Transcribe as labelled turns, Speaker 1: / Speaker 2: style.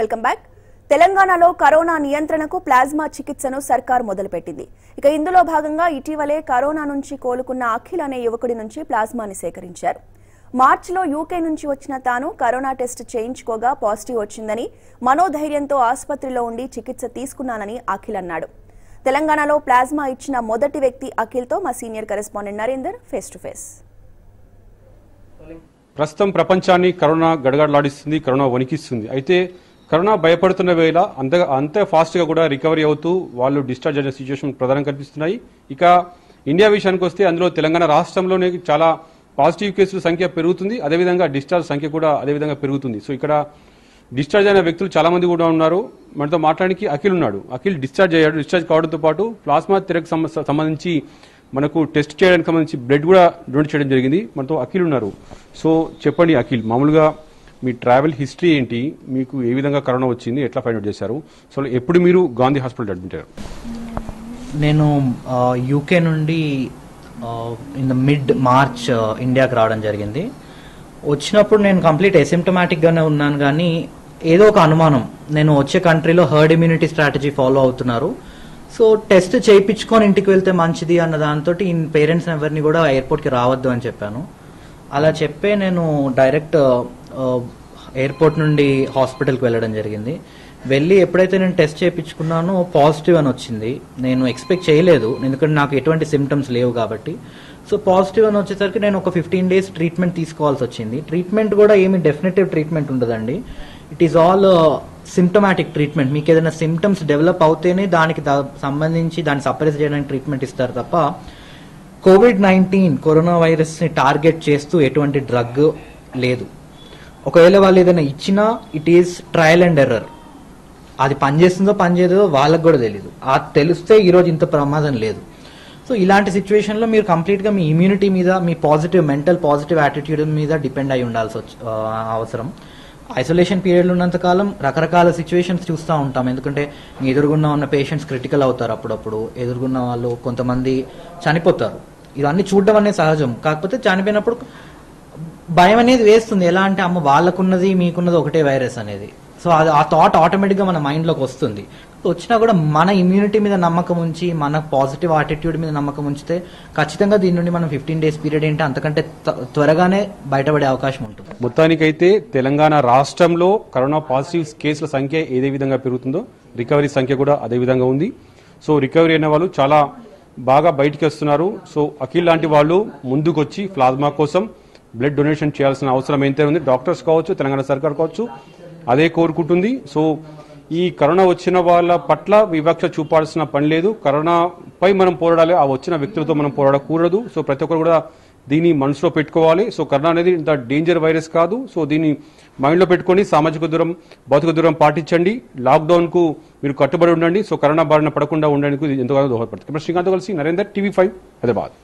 Speaker 1: Welcome back. తెలంగాణలో corona నియంత్రణకు plasma చికిత్సను సర్కార్ మొదలుపెట్టింది. ఇక ఇందులో భాగంగా ఇటీవలే కరోనా నుంచి కోలుకున్న అఖిల్ అనే యువకుడి నుంచి ప్లాజ్మాని సేకరించారు. మార్చిలో యూకే నుంచి వచ్చిన తాను కరోనా టెస్ట్ చేయించుకోగా పాజిటివ్ వచ్చిందని మనోధైర్యంతో ఆసుపత్రిలో ఉండి చికిత్స తీసుకున్నానని అఖిల్ అన్నాడు. తెలంగాణలో ప్లాజ్మా ఇచ్చిన మొదటి వ్యక్తి అఖిల్తో మా senior correspondent Narender face to face.
Speaker 2: ప్రస్తుతం ప్రపంచాన్ని కరోనా గడగడలాడిస్తుంది కరోనా వణికిస్తుంది. అయితే కరోనా భయపడుతున్న వేళ అంత అంత ఫాస్ట్గా కూడా రికవరీ అవుతూ వాళ్ళు డిశ్చార్జ్ అయిన సిచ్యువేషన్ ప్రధానం కనిపిస్తున్నాయి. ఇక ఇండియా విషయానికి వస్తే అందులో తెలంగాణ రాష్ట్రంలోనే చాలా పాజిటివ్ కేసుల సంఖ్య పెరుగుతుంది. అదేవిధంగా డిశ్చార్జ్ సంఖ్య కూడా అదేవిధంగా పెరుగుతుంది. సో ఇక్కడ డిశ్చార్జ్ అయిన వ్యక్తులు చాలా మంది కూడా ఉన్నారు. మనతో మాట్లాడానికి అఖిల్ ఉన్నాడు. అఖిల్ డిశ్చార్జ్ అయ్యాడు. డిశ్చార్జ్ కావడంతో పాటు ప్లాస్మా థెరపీ సంబంధించి మనకు టెస్ట్ చేయడానికి సంబంధించి బ్లడ్ కూడా డొనేట్ చేయడం జరిగింది. మనతో అఖిల్ ఉన్నారు. సో చెప్పండి అఖిల్. మామూలుగా మీ ట్రావెల్ హిస్టరీ ఏంటి? మీకు ఏ విధంగా కరోనా వచ్చింది? ఎట్లా ఫైండ్ అవుట్ చేశారు? సో ఎప్పుడు మీరు గాంధీ హాస్పిటల్ అడ్మిట్ అయ్యారు?
Speaker 3: నేను యూకే నుండి ఇన్ ద మిడ్ మార్చ్ ఇండియాకి రావడం జరిగింది. వచ్చినప్పుడు నేను కంప్లీట్ గానే ఉన్నాను కానీ ఏదో ఒక అనుమానం. నేను వచ్చే కంట్రీలో హర్డ్ ఇమ్యూనిటీ స్ట్రాటజీ ఫాలో అవుతున్నారు. సో టెస్ట్ చేయించుకొని ఇంటికి వెళ్తే మంచిది అన్న దాంతో ఈ పేరెంట్స్ ఎవరిని కూడా ఎయిర్పోర్ట్కి రావద్దు అని చెప్పాను. అలా చెప్పే నేను డైరెక్ట్ ఎయిర్పోర్ట్ నుండి హాస్పిటల్కి వెళ్ళడం జరిగింది. వెళ్ళి ఎప్పుడైతే నేను టెస్ట్ చేయించుకున్నానో పాజిటివ్ అని వచ్చింది. నేను ఎక్స్పెక్ట్ చేయలేదు. ఎందుకంటే నాకు ఎటువంటి సిమ్టమ్స్ లేవు కాబట్టి. సో పాజిటివ్ అని వచ్చేసరికి నేను ఒక ఫిఫ్టీన్ డేస్ ట్రీట్మెంట్ తీసుకోవాల్సి వచ్చింది. ట్రీట్మెంట్ కూడా ఏమి డెఫినెటివ్ ట్రీట్మెంట్ ఉండదండి. It is all symptomatic treatment మీకు ఏదైనా సిమ్టమ్స్ డెవలప్ అవుతేనే దానికి దా- సంబంధించి దాన్ని సప్రెస్ చేయడానికి ట్రీట్మెంట్ ఇస్తారు తప్ప కోవిడ్ నైన్టీన్ కరోనా వైరస్ని టార్గెట్ చేస్తూ ఎటువంటి డ్రగ్ లేదు. ఒకవేళ వాళ్ళు ఏదైనా ఇచ్చినా it is trial and error అది పనిచేస్తుందో పనిచేయదో వాళ్ళకి కూడా తెలియదు ఆ తెలిస్తే ఈరోజు ఇంత ప్రమాదం లేదు. సో ఇలాంటి సిచ్యువేషన్లో మీరు కంప్లీట్గా మీ ఇమ్యూనిటీ మీద మీ పాజిటివ్ మెంటల్ పాజిటివ్ యాటిట్యూడ్ మీద డిపెండ్ అయి ఉండాల్సి అవసరం. ఐసోలేషన్ పీరియడ్లో ఉన్నంతకాలం రకరకాల సిచ్యువేషన్స్ చూస్తూ ఉంటాం. ఎందుకంటే మీ ఎదురుగున్న ఉన్న పేషెంట్స్ క్రిటికల్ అవుతారు అప్పుడప్పుడు. ఎదురుగున్న వాళ్ళు కొంతమంది చనిపోతారు. ఇవన్నీ చూడడం అనేది సహజం. కాకపోతే చనిపోయినప్పుడు భయం అనేది వేస్తుంది. ఎలా అంటే అమ్మ వాళ్ళకున్నది మీకున్నది ఒకటే వైరస్ అనేది. సో అది ఆ థాట్ ఆటోమేటిక్గా మన మైండ్లోకి వస్తుంది. వచ్చినా కూడా మన ఇమ్యూనిటీ మీద నమ్మకం ఉంచి మన పాజిటివ్ యాటిట్యూడ్ మీద నమ్మకం ఉంచితే ఖచ్చితంగా దీని నుండి మనం ఫిఫ్టీన్ డేస్ పీరియడ్ ఏంటి అంతకంటే త్వరగానే బయటపడే అవకాశం ఉంటుంది.
Speaker 2: మొత్తానికైతే తెలంగాణ రాష్ట్రంలో కరోనా పాజిటివ్ కేసుల సంఖ్య ఏదే విధంగా పెరుగుతుందో రికవరీ సంఖ్య కూడా అదే విధంగా ఉంది. సో రికవరీ అయిన వాళ్ళు చాలా బాగా బయటికి వస్తున్నారు. సో అఖిల్ లాంటి వాళ్ళు ముందుకొచ్చి ప్లాజ్మా కోసం బ్లడ్ డొనేషన్ చేయాల్సిన అవసరం ఎంతే ఉంది. డాక్టర్స్ కావచ్చు తెలంగాణ సర్కార్ కావచ్చు అదే కోరుకుంటుంది. సో ఈ కరోనా వచ్చిన వాళ్ళ పట్ల వివక్ష చూపాల్సిన పని లేదు. కరోనాపై మనం పోరాడాలి ఆ వచ్చిన వ్యక్తులతో మనం పోరాడకూడదు. సో ప్రతి ఒక్కరు కూడా దీన్ని మనసులో పెట్టుకోవాలి. సో కరోనా అనేది ఇంత డేంజర్ వైరస్ కాదు. సో దీన్ని మైండ్లో పెట్టుకొని సామాజిక దూరం భౌతిక దూరం పాటించండి. లాక్డౌన్కు మీరు కట్టుబడి ఉండండి. సో కరోనా బారిన పడకుండా ఉండడానికి ఎంతగానో దోహదపడుతుంది. శ్రీకాంత్ కలిసి నరేందర్ టీవీ ఫైవ్ హైదరాబాద్.